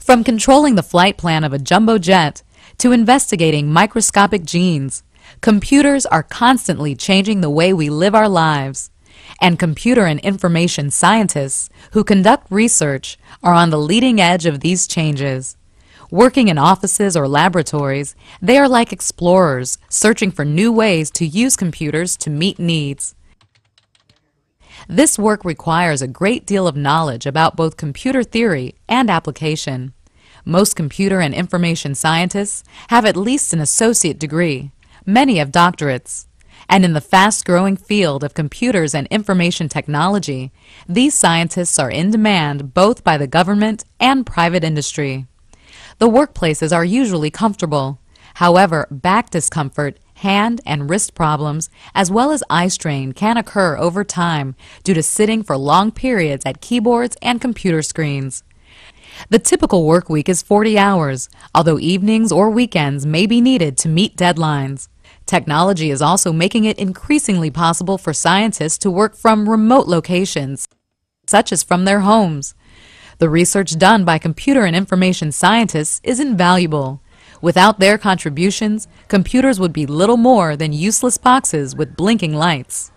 From controlling the flight plan of a jumbo jet to investigating microscopic genes, computers are constantly changing the way we live our lives. And computer and information scientists who conduct research are on the leading edge of these changes. Working in offices or laboratories, they are like explorers searching for new ways to use computers to meet needs. This work requires a great deal of knowledge about both computer theory and application. Most computer and information scientists have at least an associate degree. Many have doctorates. And in the fast-growing field of computers and information technology, these scientists are in demand both by the government and private industry. The workplaces are usually comfortable. However, back discomfort, hand and wrist problems, as well as eye strain can occur over time due to sitting for long periods at keyboards and computer screens. The typical work week is 40 hours, although evenings or weekends may be needed to meet deadlines. Technology is also making it increasingly possible for scientists to work from remote locations, such as from their homes. The research done by computer and information scientists is invaluable. Without their contributions, computers would be little more than useless boxes with blinking lights.